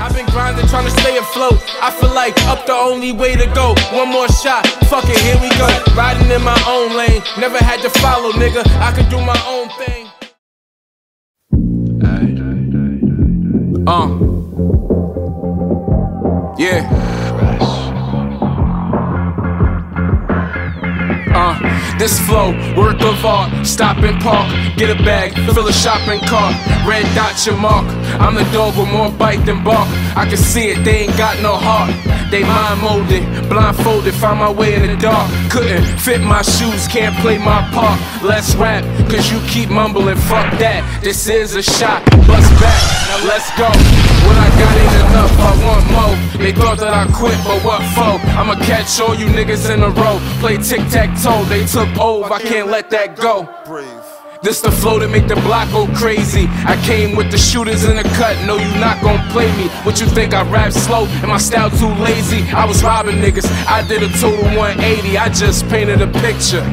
I've been grinding, trying to stay afloat. I feel like up the only way to go. One more shot, fuck it, here we go. Riding in my own lane, never had to follow, nigga. I could do my own thing. Uh. Yeah. Uh, this flow, work of art. Stop and park, get a bag, fill a shopping cart. Red dot your mark. I'm the dog with more bite than bark. I can see it, they ain't got no heart. They mind molded, blindfolded, find my way in the dark. Couldn't fit my shoes, can't play my part. Let's rap, cause you keep mumbling, fuck that. This is a shot, bust back, now let's go. What I got They thought that I quit, but what for? I'ma catch all you niggas in a row. Play tic tac toe, they took over, I can't let that go. This the flow that make the block go crazy. I came with the shooters in the cut, no, you not gon' play me. What you think I rap slow and my style too lazy? I was robbing niggas, I did a total 180, I just painted a picture.